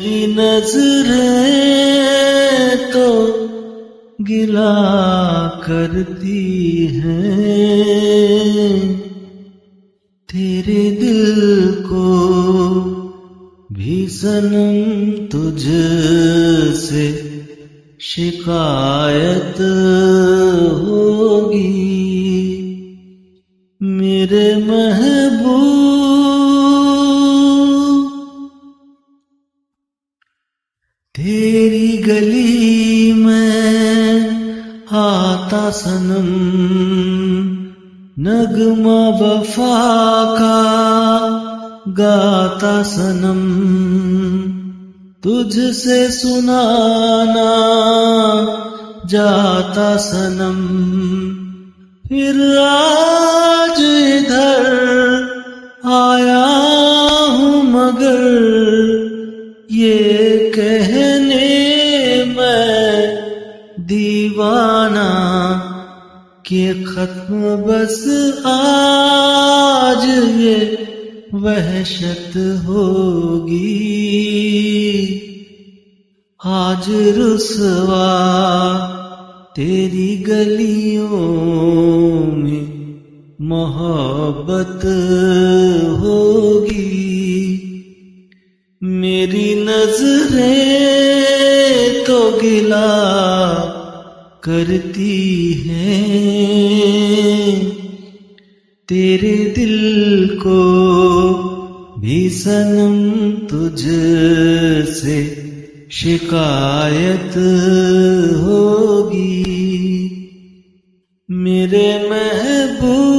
मेरी नज़रें तो गिला करती हैं। तेरे दिल को भी सनम तुझ से शिकायत होगी। मेरे महबूब तेरी गली में आता सनम, नगमा वफा का गाता सनम। तुझसे सुनाना जाता सनम। फिर आज इधर आया दीवाना के खत्म बस आज ये वहशत होगी। आज रुसवा तेरी गलियों में मोहब्बत होगी। मेरी नज़रें तो गिला करती है। तेरे दिल को भी सनम तुझ से शिकायत होगी। मेरे महबूब,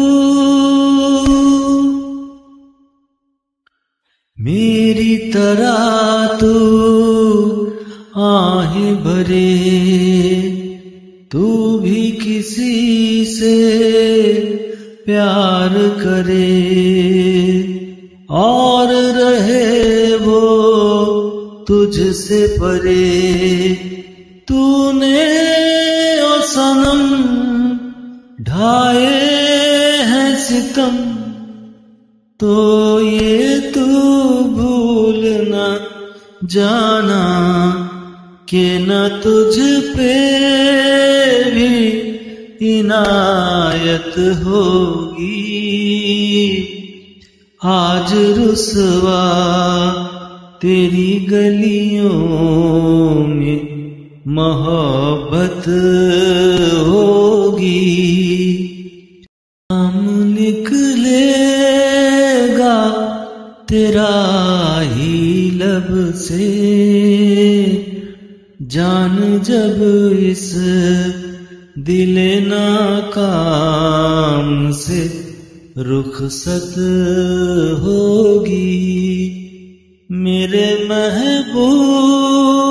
मेरी तरह तू आहे भरे तू भी किसी से प्यार करे और रहे वो तुझसे परे। तूने ओ सनम ढाए हैं सितम तो ये तू भूल न जाना। कि न तुझ पे भी इनायत होगी। आज रुसवा तेरी गलियों में मोहब्बत होगी। नाम निकलेगा तेरा ही लब से। जान जब इस दिल नाकाम से रुखसत होगी। मेरे महबूब